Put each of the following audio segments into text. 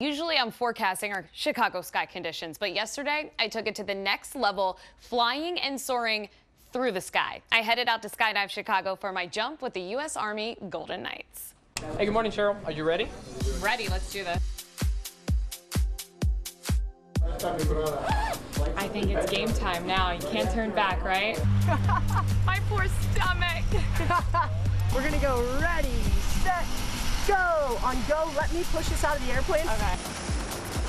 Usually I'm forecasting our Chicago sky conditions, but yesterday I took it to the next level, flying and soaring through the sky. I headed out to Skydive Chicago for my jump with the U.S. Army Golden Knights. Hey, good morning, Cheryl. Are you ready? Ready, let's do this. I think it's game time now. You can't turn back, right? my poor stomach. We're gonna go ready, set, go. On go, let me push us out of the airplane. Okay.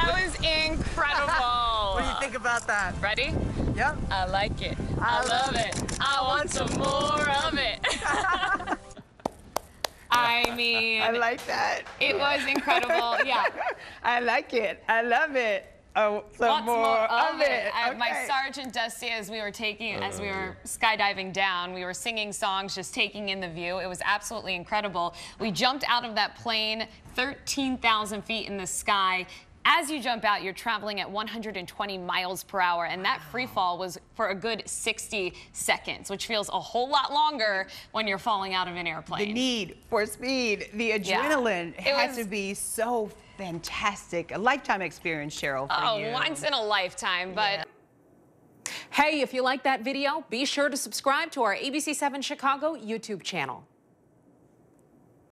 That was incredible. What do you think about that? Ready? Yep. I like it. I love it. I want some more of it. I mean, I like that. it was incredible. Yeah. I like it. I love it. Oh, some Lots more, of it. I- My sergeant Dusty, as we were taking, as we were uh. skydiving down, we were singing songs, just taking in the view. It was absolutely incredible. We jumped out of that plane, 13,000 feet in the sky. As you jump out, you're traveling at 120 miles per hour, and that free fall was for a good 60 seconds, which feels a whole lot longer when you're falling out of an airplane. The need for speed, the adrenaline It has was- to be so fantastic. A lifetime experience, Cheryl, for oh, you. once in a lifetime, but. Hey, if you like that video, be sure to subscribe to our ABC7 Chicago YouTube channel.